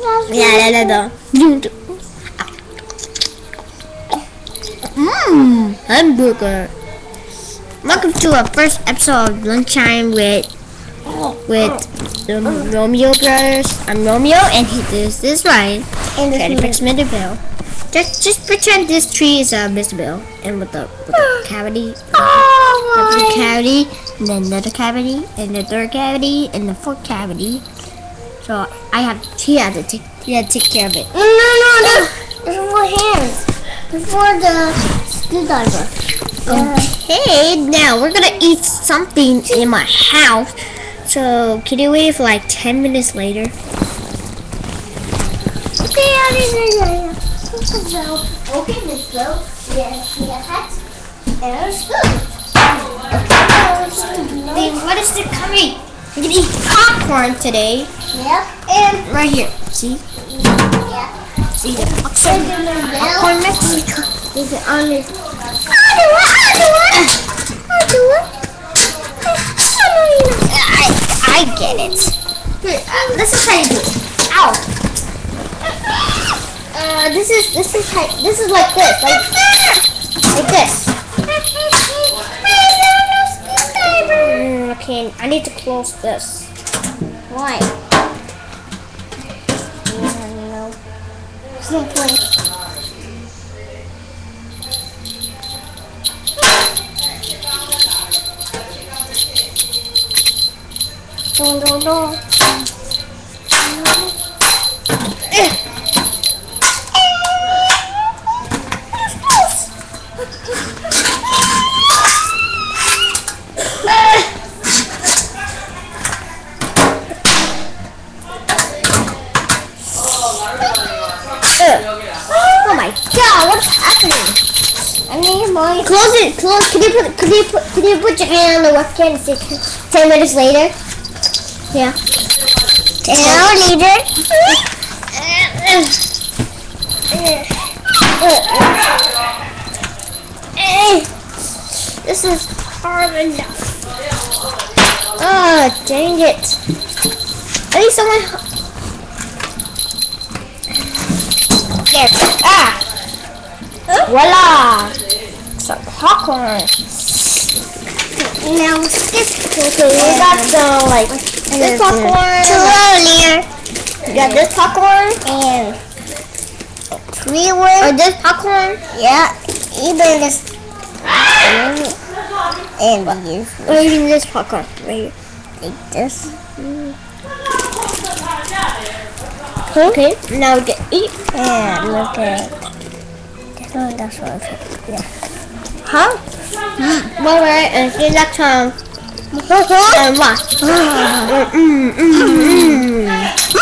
Yeah, yeah, yeah. Mmm, hamburger. Welcome to our first episode of Lunchtime with with the Romeo brothers. I'm Romeo, and he, this is Ryan. And Trying to fix Mr. Bill. Just just pretend this tree is uh, Mr. Bill, and with the with the cavity, Oh, the cavity, and then another cavity, and the third cavity, and the fourth cavity. So I have he had to take he had to take care of it. No, no, no, no. Ah! There's more hands. Before the screwdriver. Okay, now we're gonna eat something in my house. So can you wait for like ten minutes later? Okay, yeah. So, okay, Miss Bill. Yes, yes. And a spoon. Okay, what is the coming? Gonna eat popcorn today. Yep. And, Right here. See? yeah. See the popcorn. Popcorn. Mexico. Is it on the... I'll do it, I'll do it. I'll do it. I know you know. I I get it. Here, uh, this is how you do it. Ow. Uh, this is, this is, like, this is like this, like, Like this. Okay, I need to close this. No point. Don't, don't, don't. Oh Close it, close. Can you put, can you put, can you put your hand on the webcam and say ten minutes later? Yeah. Ten hours later. This is hard enough. Oh, dang it. At least someone. There. Ah! Voila! Some popcorn. Now, this Okay, we got some like this popcorn. Earlier. We got this popcorn And three or words. this popcorn. Yeah, even this. And this, Or even this popcorn right here. like this. Hmm? Okay, now we can eat. And look at this one, that's one. Yeah. Huh? Mm. Well, right, and and watch. Ah. mm, mm, mm, mm.